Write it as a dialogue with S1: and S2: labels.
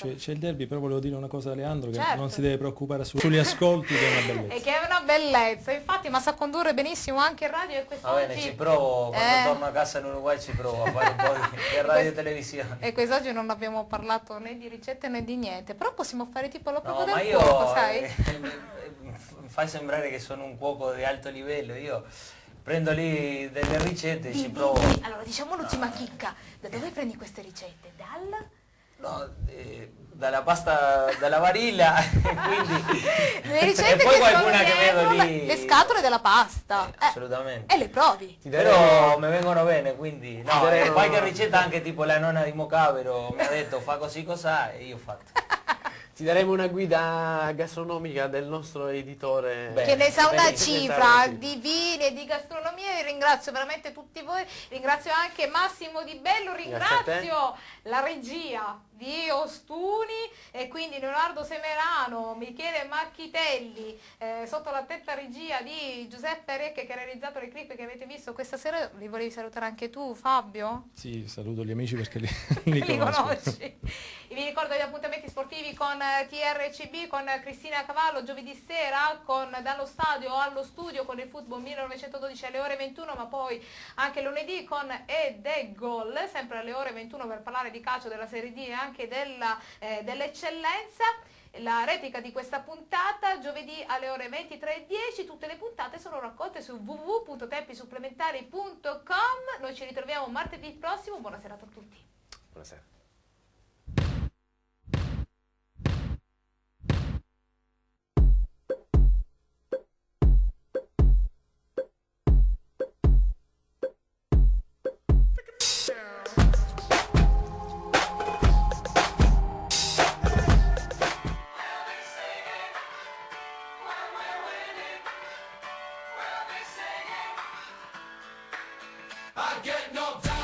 S1: C'è, il derby, però volevo dire una cosa a Leandro, che
S2: Certo.
S1: non si deve preoccupare su- sugli ascolti, che è una bellezza.
S2: E che è una bellezza, infatti, ma sa condurre benissimo anche il radio e
S3: Va
S2: quest'oggi...
S3: bene, ci provo, quando
S2: Eh.
S3: torno a casa in Uruguay ci provo a fare un po' di, di radio e televisione.
S2: E quest'oggi non abbiamo parlato né di ricette né di niente, però possiamo fare tipo la prova
S3: No, ma
S2: del
S3: io
S2: fuoco, sai?
S3: eh, mi fai sembrare che sono un cuoco di alto livello, io prendo lì delle ricette e ci
S2: Di-
S3: provo.
S2: di- Allora, diciamo l'ultima chicca, da dove prendi queste ricette? Dal?
S3: No, eh, dalla pasta, dalla varilla, e quindi...
S2: Le ricette
S3: e poi
S2: che
S3: qualcuna che vedo lì...
S2: le scatole della pasta.
S3: Eh,
S2: Eh,
S3: assolutamente.
S2: e le provi.
S3: Però mi vengono bene, quindi... No,
S4: darei
S3: e
S4: una-
S3: qualche ricetta anche tipo la nonna di Mocavero mi ha detto fa così cos'ha e io ho fatto.
S4: Ti daremo una guida gastronomica del nostro editore.
S3: Beh,
S2: che ne sa una
S4: Bene,
S2: cifra di vini e di gastronomia. Io ringrazio veramente tutti voi, ringrazio anche Massimo Di Bello,
S4: Grazie a te.
S2: ringrazio la regia di Ostuni e quindi Leonardo Semerano, Michele Macchitelli, eh, sotto l'attenta regia di Giuseppe Recche che ha realizzato le clip che avete visto questa sera. Li volevi salutare anche tu Fabio?
S1: Sì, saluto gli amici perché li, li
S2: Li conosci. E vi ricordo gli appuntamenti sportivi con eh, TRCB, con eh, Cristina Cavallo giovedì sera, con Dallo Stadio allo studio con il football 1912 alle ore 21, ma poi anche lunedì con Ed è Gol, sempre alle ore 21 per parlare di calcio della Serie D e anche della, eh, dell'eccellenza. La replica di questa puntata giovedì alle ore 23.10, tutte le puntate sono raccolte su www.tempisupplementari.com. Noi ci ritroviamo martedì prossimo, buona serata a tutti.
S4: Buonasera.
S5: I get knocked down.